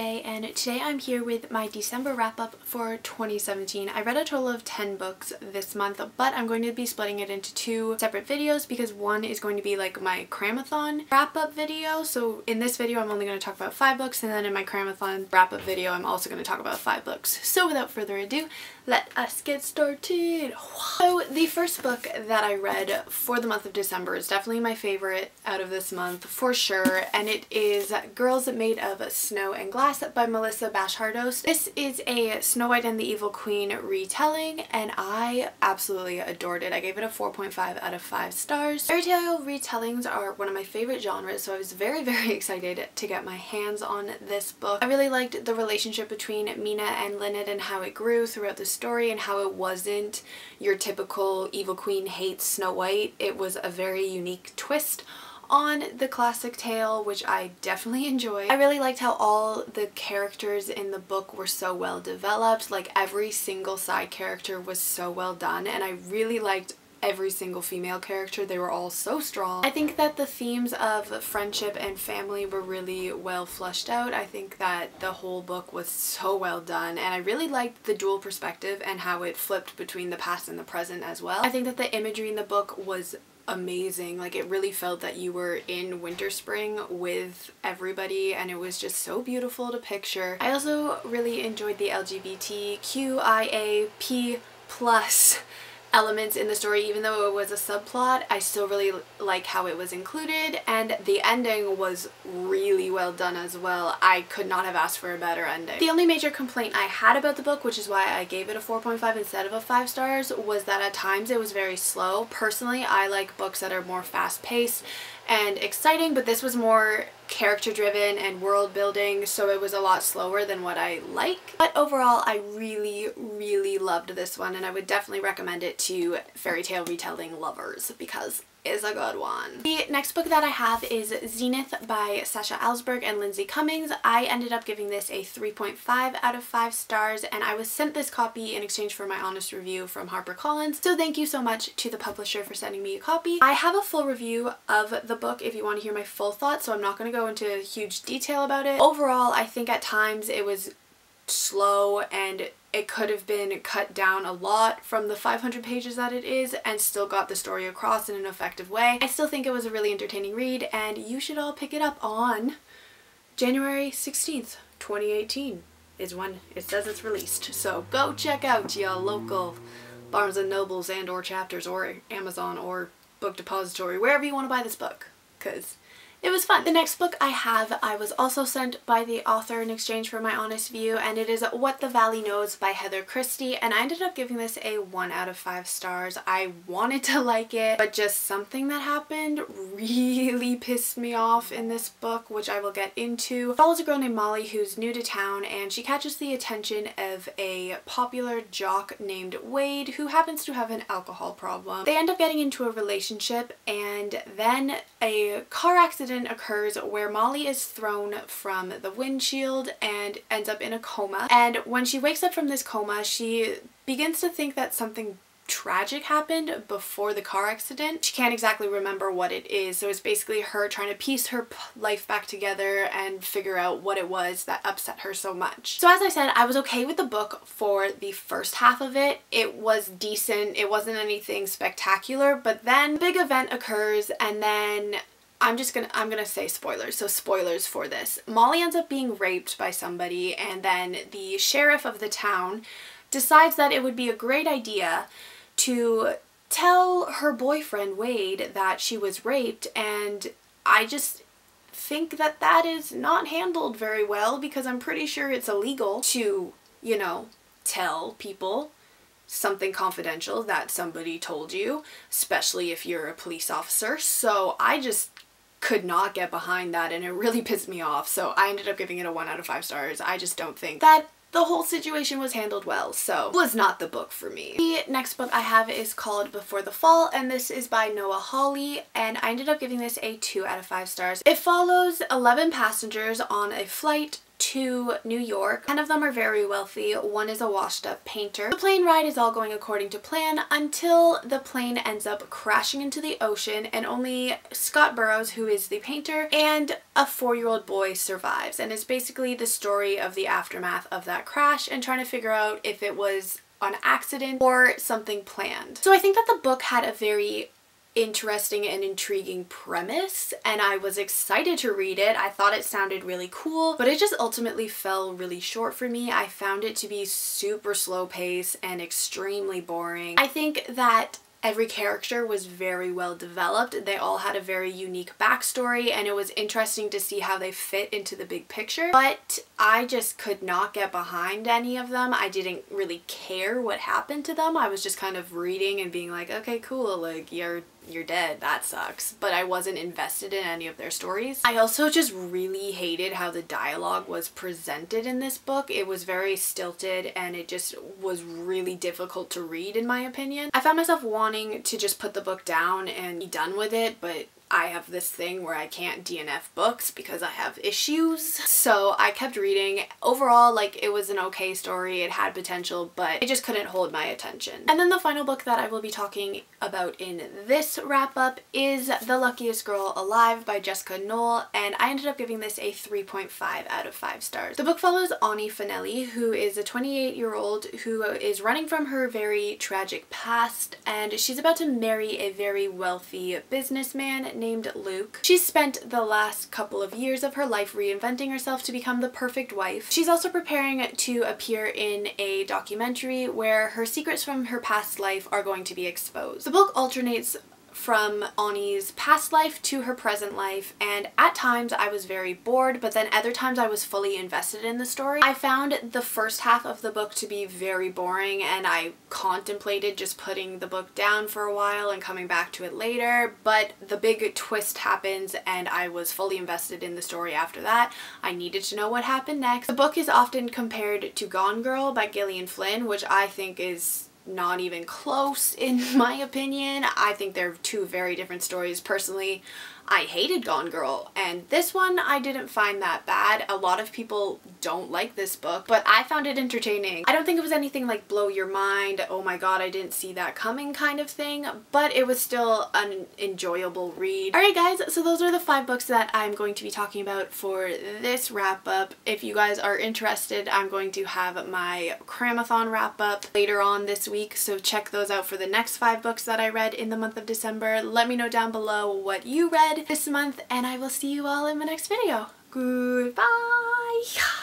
Jay today I'm here with my December wrap up for 2017. I read a total of 10 books this month but I'm going to be splitting it into two separate videos because one is going to be like my cramathon wrap up video so in this video I'm only going to talk about five books and then in my cramathon wrap up video I'm also going to talk about five books. So without further ado let us get started. So the first book that I read for the month of December is definitely my favorite out of this month for sure and it is Girls Made of Snow and Glass by Melissa Bashardoust. This is a Snow White and the Evil Queen retelling and I absolutely adored it. I gave it a 4.5 out of 5 stars. Fairy tale retellings are one of my favorite genres so I was very very excited to get my hands on this book. I really liked the relationship between Mina and Lynette and how it grew throughout the story and how it wasn't your typical evil queen hates Snow White. It was a very unique twist on the classic tale, which I definitely enjoyed. I really liked how all the characters in the book were so well developed. Like every single side character was so well done and I really liked every single female character. They were all so strong. I think that the themes of friendship and family were really well flushed out. I think that the whole book was so well done and I really liked the dual perspective and how it flipped between the past and the present as well. I think that the imagery in the book was amazing. Like it really felt that you were in winter spring with everybody and it was just so beautiful to picture. I also really enjoyed the LGBTQIAP plus elements in the story even though it was a subplot I still really like how it was included and the ending was really well done as well. I could not have asked for a better ending. The only major complaint I had about the book which is why I gave it a 4.5 instead of a 5 stars was that at times it was very slow. Personally I like books that are more fast paced and exciting but this was more character driven and world building so it was a lot slower than what I like. But overall I really really loved this one and I would definitely recommend it to fairy tale retelling lovers because is a good one. The next book that I have is Zenith by Sasha Alsberg and Lindsay Cummings. I ended up giving this a 3.5 out of 5 stars and I was sent this copy in exchange for my honest review from HarperCollins. So thank you so much to the publisher for sending me a copy. I have a full review of the book if you want to hear my full thoughts so I'm not going to go into huge detail about it. Overall I think at times it was slow and it could have been cut down a lot from the 500 pages that it is and still got the story across in an effective way. I still think it was a really entertaining read and you should all pick it up on January 16th, 2018 is when it says it's released. So go check out your local Barnes & Nobles and or chapters or Amazon or Book Depository, wherever you want to buy this book because it was fun. The next book I have I was also sent by the author in exchange for my honest view and it is What the Valley Knows by Heather Christie and I ended up giving this a 1 out of 5 stars. I wanted to like it but just something that happened really pissed me off in this book which I will get into. It follows a girl named Molly who's new to town and she catches the attention of a popular jock named Wade who happens to have an alcohol problem. They end up getting into a relationship and then a car accident occurs where Molly is thrown from the windshield and ends up in a coma. And when she wakes up from this coma, she begins to think that something tragic happened before the car accident. She can't exactly remember what it is, so it's basically her trying to piece her life back together and figure out what it was that upset her so much. So as I said, I was okay with the book for the first half of it. It was decent, it wasn't anything spectacular, but then big event occurs and then I'm just gonna I'm gonna say spoilers so spoilers for this Molly ends up being raped by somebody and then the sheriff of the town decides that it would be a great idea to tell her boyfriend Wade that she was raped and I just think that that is not handled very well because I'm pretty sure it's illegal to you know tell people something confidential that somebody told you, especially if you're a police officer. So I just could not get behind that and it really pissed me off so I ended up giving it a 1 out of 5 stars. I just don't think that the whole situation was handled well, so was not the book for me. The next book I have is called Before the Fall, and this is by Noah Hawley, and I ended up giving this a 2 out of 5 stars. It follows 11 passengers on a flight to New York. Ten of them are very wealthy. One is a washed up painter. The plane ride is all going according to plan until the plane ends up crashing into the ocean and only Scott Burrows, who is the painter, and a four-year-old boy survives. And it's basically the story of the aftermath of that crash and trying to figure out if it was on accident or something planned. So I think that the book had a very interesting and intriguing premise and I was excited to read it. I thought it sounded really cool, but it just ultimately fell really short for me. I found it to be super slow pace and extremely boring. I think that Every character was very well developed. They all had a very unique backstory and it was interesting to see how they fit into the big picture. But I just could not get behind any of them. I didn't really care what happened to them. I was just kind of reading and being like, okay, cool, like you're you're dead, that sucks. But I wasn't invested in any of their stories. I also just really hated how the dialogue was presented in this book. It was very stilted and it just was really difficult to read in my opinion. I found myself wanting to just put the book down and be done with it, but I have this thing where I can't DNF books because I have issues. So I kept reading. Overall, like it was an okay story. It had potential, but it just couldn't hold my attention. And then the final book that I will be talking about in this wrap up is The Luckiest Girl Alive by Jessica Knoll and I ended up giving this a 3.5 out of 5 stars. The book follows Ani FaNelli, who is a 28 year old who is running from her very tragic past and she's about to marry a very wealthy businessman named Luke. She's spent the last couple of years of her life reinventing herself to become the perfect wife. She's also preparing to appear in a documentary where her secrets from her past life are going to be exposed. The book alternates from Ani's past life to her present life and at times I was very bored but then other times I was fully invested in the story. I found the first half of the book to be very boring and I contemplated just putting the book down for a while and coming back to it later but the big twist happens and I was fully invested in the story after that. I needed to know what happened next. The book is often compared to Gone Girl by Gillian Flynn which I think is not even close in my opinion. I think they're two very different stories. Personally, I hated Gone Girl and this one I didn't find that bad. A lot of people don't like this book but I found it entertaining. I don't think it was anything like blow your mind, oh my god I didn't see that coming kind of thing but it was still an enjoyable read. Alright guys so those are the five books that I'm going to be talking about for this wrap up. If you guys are interested I'm going to have my Cramathon wrap up later on this week so check those out for the next five books that I read in the month of December. Let me know down below what you read this month and I will see you all in my next video. Goodbye!